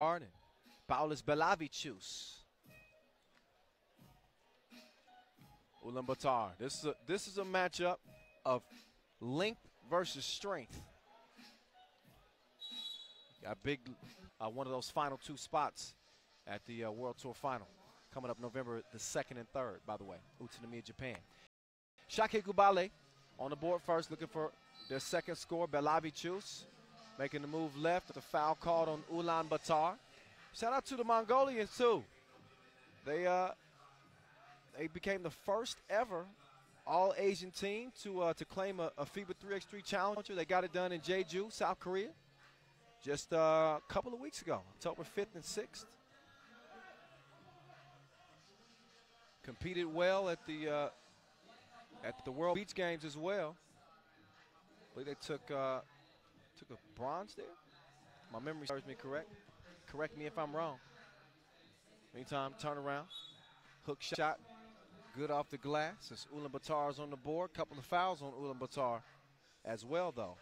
and Paulus Belavicius. Ulaanbaatar. This is a this is a matchup of length versus strength. Got big, uh, one of those final two spots at the uh, World Tour Final coming up November the second and third. By the way, Utsunomiya, Japan. Shake Gubale on the board first, looking for their second score. Belavicius making the move left. The foul called on Ulaanbaatar. Shout out to the Mongolians too. They uh, they became the first ever all Asian team to uh, to claim a, a FIBA 3x3 challenger. They got it done in Jeju, South Korea, just uh, a couple of weeks ago, October 5th and 6th. Competed well at the uh, at the World Beach Games as well. I believe they took uh, took a bronze there. My memory serves me correct. Correct me if I'm wrong. Meantime, turn around, hook shot, good off the glass. As Ulaanbaatar's on the board, couple of fouls on Ulaanbaatar as well, though.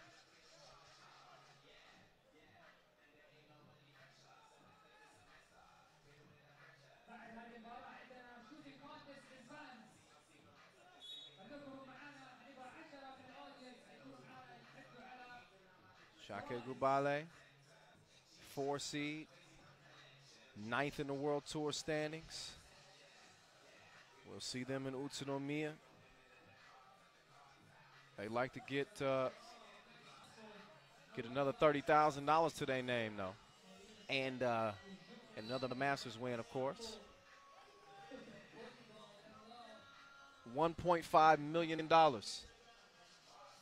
Shake Gubale, four seed, ninth in the World Tour standings. We'll see them in Utsunomiya. They'd like to get uh, get another thirty thousand dollars to their name, though, and uh, another Masters win, of course. One point five million dollars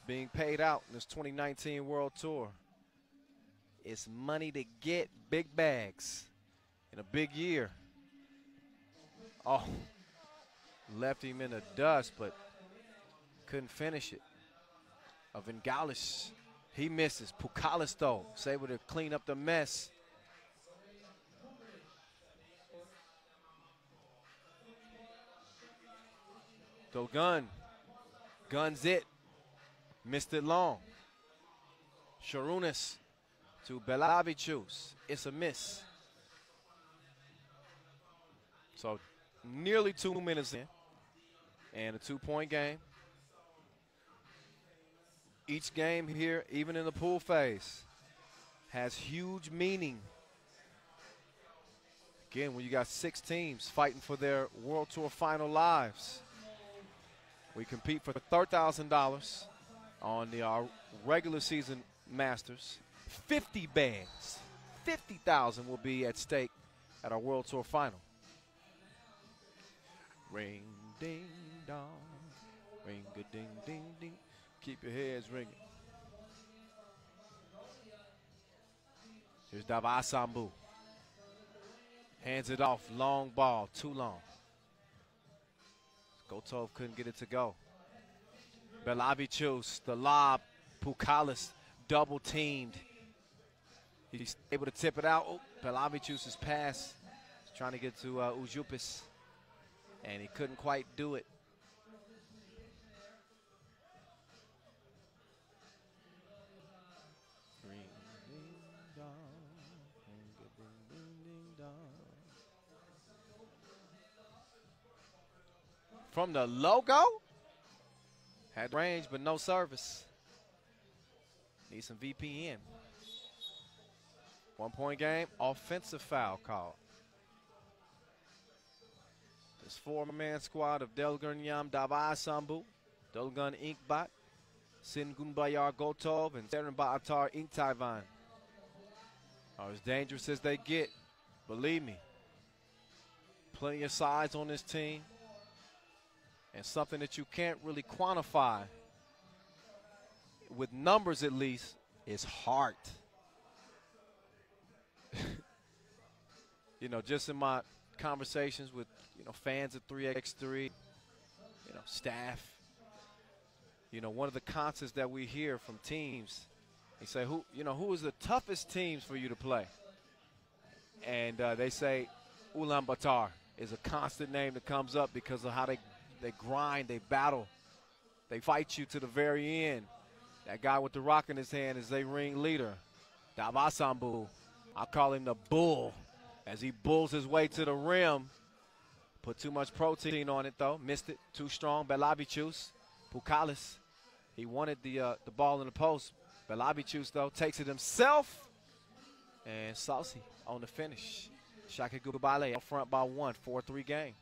being paid out in this 2019 World Tour. It's money to get big bags in a big year. Oh, left him in the dust, but couldn't finish it. Avingalis, he misses. Pukalis, though, is able to clean up the mess. Go gun. guns it. Missed it long. Sharunas to Belavicius. It's a miss. So nearly two minutes in. And a two-point game. Each game here, even in the pool phase, has huge meaning. Again, when you got six teams fighting for their World Tour final lives, we compete for $30,000 on the uh, regular season Masters. 50 bands, 50,000 will be at stake at our World Tour final. Ring, ding, dong, ring, a ding, ding, ding. Keep your heads ringing. Here's Davasambu. Hands it off, long ball, too long. Gotov couldn't get it to go. Belavicius, the lob, Pukalis double teamed. He's able to tip it out. Oh, Belavicius' pass. He's trying to get to uh, Ujupis, and he couldn't quite do it. From the logo? Had range, but no service. Need some VPN. One point game, offensive foul call. This four-man squad of Delgun Yam Davai Sambu, Dolgun Inkbat, Singunbayar Gotov, and Serenba Atar Ink Taiwan are as dangerous as they get. Believe me. Plenty of size on this team and something that you can't really quantify with numbers at least is heart. you know, just in my conversations with, you know, fans of 3x3, you know, staff, you know, one of the constants that we hear from teams, they say, who, you know, who is the toughest teams for you to play? And uh, they say Ulaanbaatar is a constant name that comes up because of how they they grind, they battle, they fight you to the very end. That guy with the rock in his hand is their ring leader, Davasambu. I call him the bull as he bulls his way to the rim. Put too much protein on it though. Missed it. Too strong. Belavicius. Pukalis. He wanted the uh, the ball in the post. Belavicius though takes it himself. And Saucy on the finish. Shaka Gubale up front by one. 4-3 game.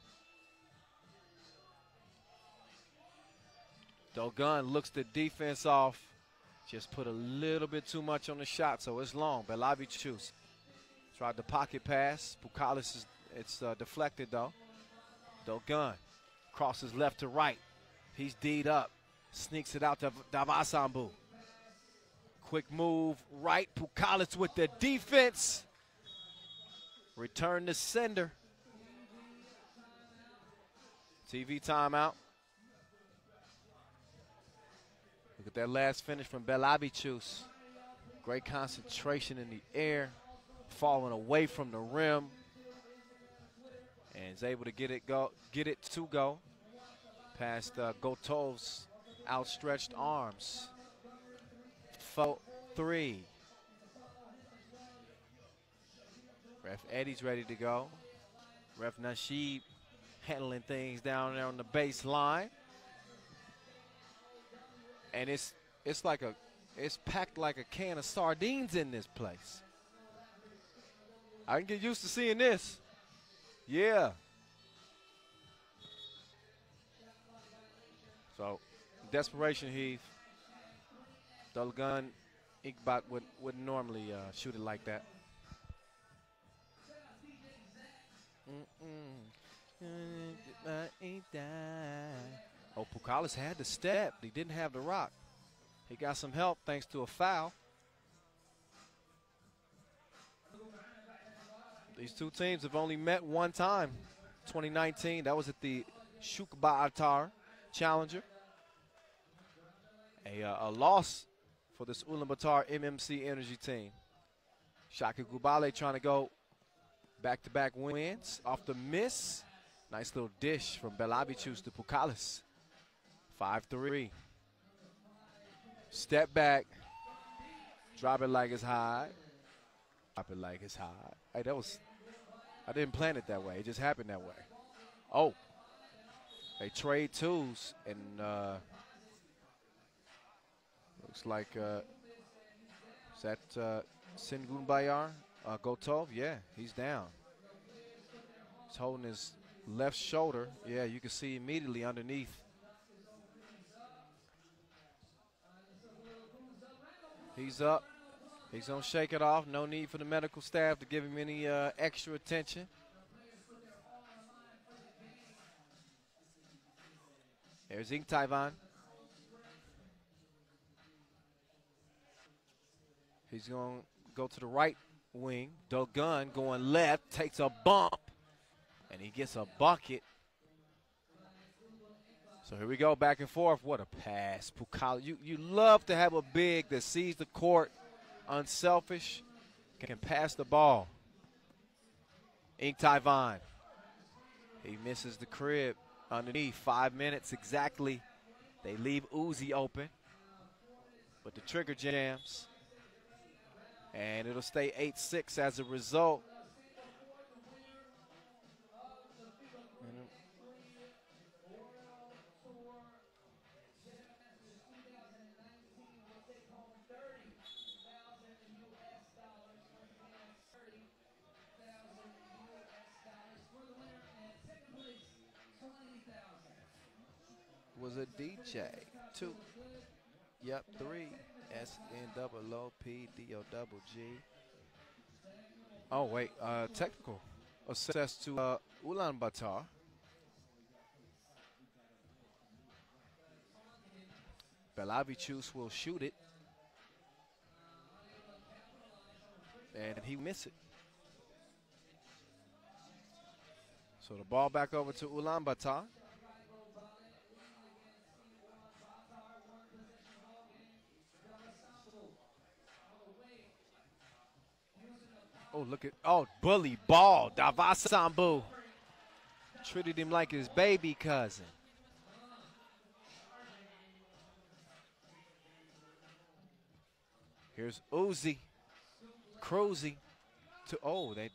Dogun looks the defense off. Just put a little bit too much on the shot, so it's long. Belavicius tried the pocket pass. Pukalis is it's uh, deflected though. Dogun crosses left to right. He's D'd up. Sneaks it out to Davasambu. Quick move right. Pukalis with the defense. Return to sender. TV timeout. Look at that last finish from Belavicius. Great concentration in the air, falling away from the rim, and is able to get it go, get it to go past uh, Gotov's outstretched arms. Four, three. Ref Eddie's ready to go. Ref Nasheed handling things down there on the baseline. And it's it's like a it's packed like a can of sardines in this place. I can get used to seeing this. Yeah. So, desperation heave. Dulgun Iqbal would, would normally uh, shoot it like that. Oh, had the step. He didn't have the rock. He got some help thanks to a foul. These two teams have only met one time. 2019, that was at the Shukba Atar Challenger. A, uh, a loss for this Ulaanbaatar MMC Energy team. Shaka Gubale trying to go back-to-back wins off the miss. Nice little dish from Belavicius to Pukalis. 5-3. Step back. Drop it like it's high. Drop it like it's high. Hey, that was, I didn't plan it that way. It just happened that way. Oh. They trade twos, and uh, looks like, uh, is that uh, Sengun Bayar? Uh, Gotov? Yeah, he's down. He's holding his left shoulder. Yeah, you can see immediately underneath. He's up. He's going to shake it off. No need for the medical staff to give him any uh, extra attention. There's Ink Taiwan. He's going to go to the right wing. Dogun going left, takes a bump, and he gets a bucket. So here we go, back and forth. What a pass. Pukali. You, you love to have a big that sees the court, unselfish, can pass the ball. Ink Taiwan. He misses the crib underneath. Five minutes exactly. They leave Uzi open. But the trigger jams. And it'll stay 8-6 as a result. Was a DJ. Two. Yep, three. S N double O P D O double G. Oh wait, uh, technical assess to uh, Ulaanbaatar. Belavicius will shoot it. And he miss it. So the ball back over to Ulaanbaatar. Oh, look at, oh, bully ball. Davasambu treated him like his baby cousin. Here's Uzi, Cruzy, to, oh, they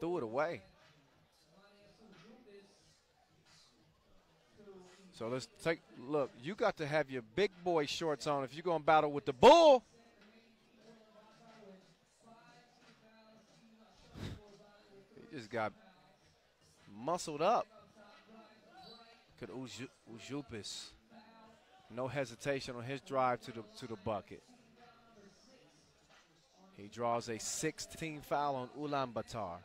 threw it away. So let's take look. You got to have your big boy shorts on if you're going to battle with the bull. Just got muscled up. Could Ujupis. No hesitation on his drive to the to the bucket. He draws a 16 foul on Ulaanbaatar.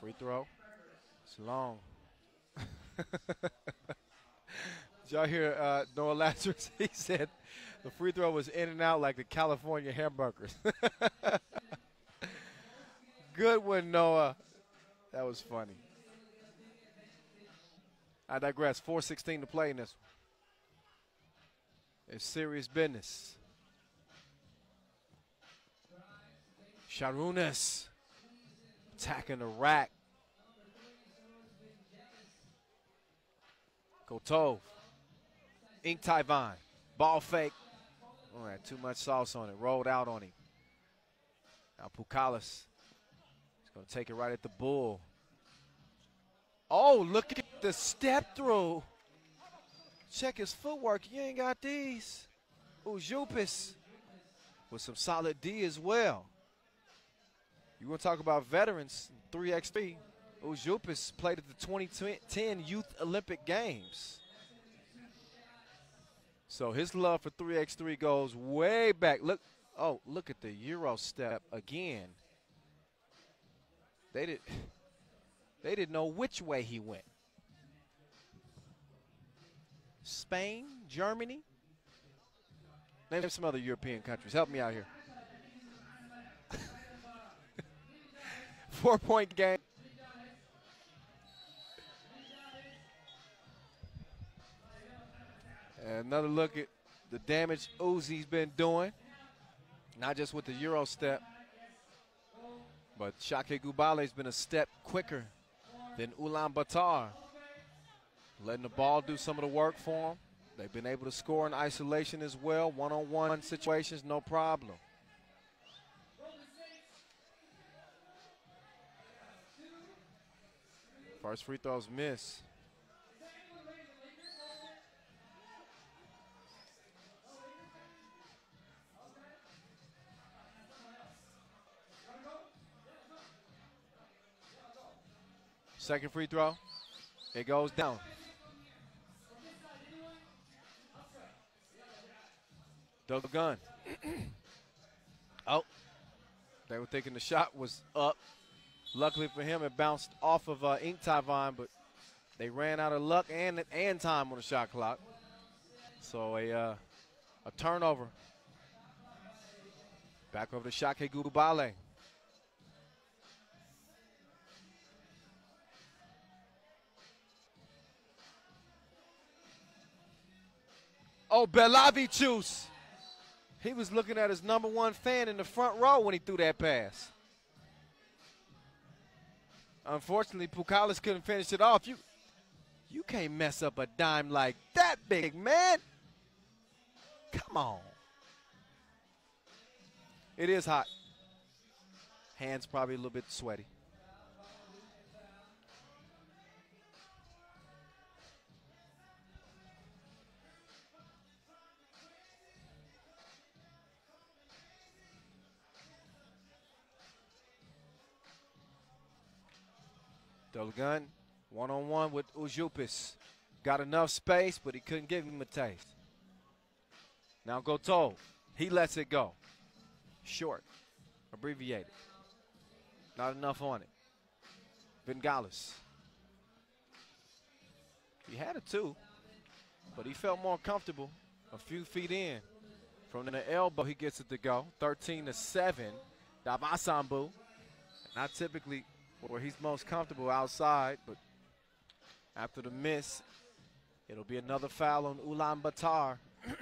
Free throw. It's long. Did y'all hear uh, Noah Lazarus? He said the free throw was in and out like the California hamburgers. Good one, Noah. That was funny. I digress. 4.16 to play in this one. It's serious business. Sarunas attacking the rack. Gotov. Ink Taiwan. Ball fake. Oh, had too much sauce on it. Rolled out on him. Now Pukalis is going to take it right at the bull. Oh, look at the step through. Check his footwork. You ain't got these. Ujupis with some solid D as well. You want to talk about veterans, 3x3. Ujupis played at the 2010 Youth Olympic Games. So his love for 3x3 goes way back. Look, oh, look at the Euro step again. They did they didn't know which way he went. Spain, Germany. Name some other European countries. Help me out here. Four point game. And another look at the damage Uzi's been doing, not just with the Euro step, but Shake Gubale's been a step quicker than Ulaanbaatar, letting the ball do some of the work for them. They've been able to score in isolation as well, one-on-one -on -one situations, no problem. First free throws miss. Second free throw. It goes down. Double gun. oh. They were thinking the shot was up. Luckily for him, it bounced off of uh, Ink Taiwan, but they ran out of luck and and time on the shot clock. So a uh, a turnover. Back over to Shake Gubale. Oh, Belavicius. He was looking at his number one fan in the front row when he threw that pass. Unfortunately, Pukalis couldn't finish it off. You, you can't mess up a dime like that, big man. Come on. It is hot. Hands probably a little bit sweaty. Delagun, one on one with Ujupis. Got enough space, but he couldn't give him a taste. Now Gotov. He lets it go. Short. Abbreviated. Not enough on it. Bengalis. He had a two, but he felt more comfortable a few feet in. From the elbow, he gets it to go. 13 to 7. Davasambu. Not typically where he's most comfortable outside, but after the miss, it'll be another foul on Ulaanbaatar.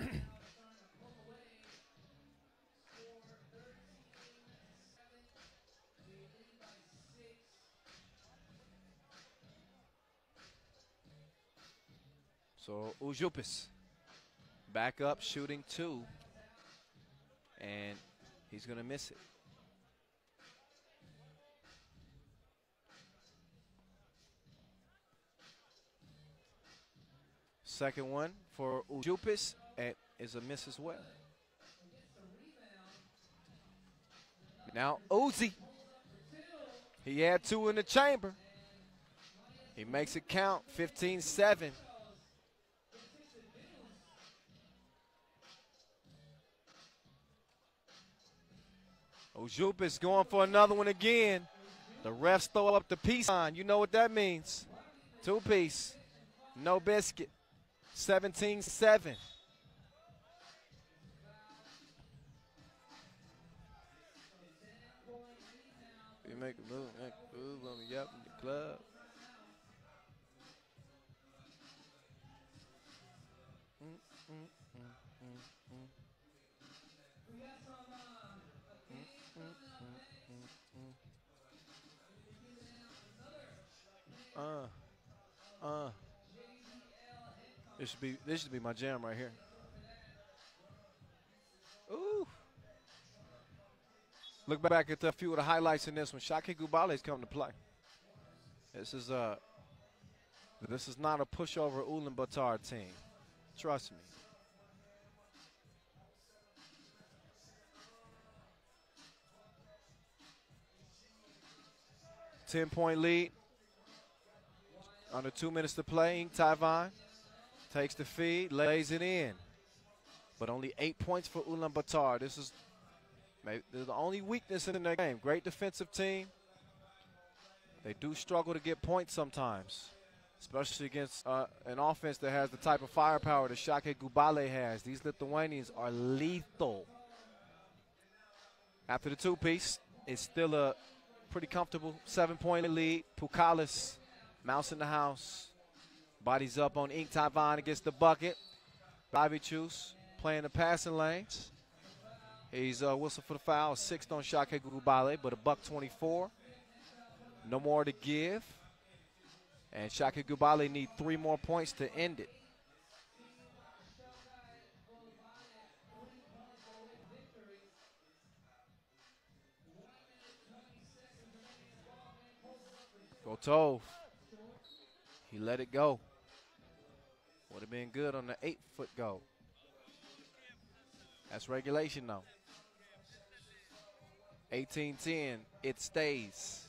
So Ujupis back up, shooting two, and he's going to miss it. Second one for Ujupis and is a miss as well. Now Uzi, he had two in the chamber. He makes it count, 15-7. Ujupis going for another one again. The refs throw up the peace sign. You know what that means. Two piece. No biscuit. 17 7. You make a move, make a move on me up in the club. Uh, uh. This should be this should be my jam right here. Ooh. Look back at a few of the highlights in this one. Shaki Gubale's come to play. This is a this is not a pushover Ulaanbaatar team. Trust me. Ten point lead. Under two minutes to play. Taiwan takes the feed, lays it in. But only eight points for Ulaanbaatar. This is maybe the only weakness in the game. Great defensive team. They do struggle to get points sometimes, especially against uh, an offense that has the type of firepower that Shake Gubale has. These Lithuanians are lethal. After the two-piece, it's still a pretty comfortable seven-point lead. Pukalis Mouse in the house. Bodies up on Ink Taiwan against the bucket. Lavicius playing the passing lanes. He's uh, whistle for the foul, sixth on Shake Gubale, but a buck 24. No more to give. And Shaka Gubale need three more points to end it. Gotov. He let it go. Would have been good on the eight foot goal. That's regulation though. 18-10, it stays.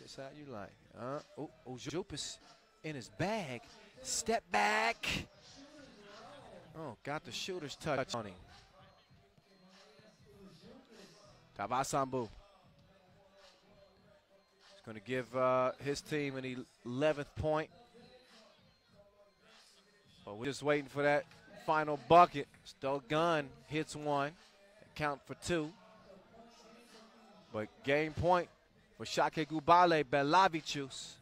Just how you like. Uh, oh, oh, Jupis in his bag. Step back. Oh, got the shooter's touch on him. Davasambu. Going to give uh, his team an 11th point. But we're just waiting for that final bucket. Still gun hits one. Count for two. But game point for Shake Gubale Belavicius.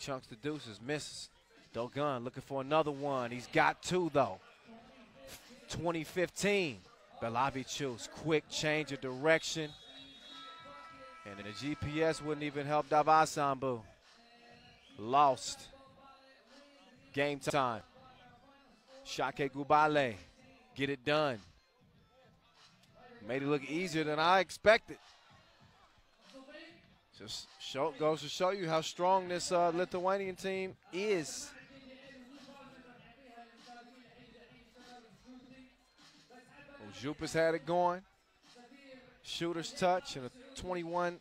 Chunks the deuces, misses. Dogun looking for another one. He's got two, though. 2015. Belavicius, quick change of direction. And the GPS wouldn't even help Davasambu. Lost. Game time. Shake Gubale. Get it done. Made it look easier than I expected. Just show, goes to show you how strong this uh, Lithuanian team is. Jupis had it going. Shooter's touch and a 21.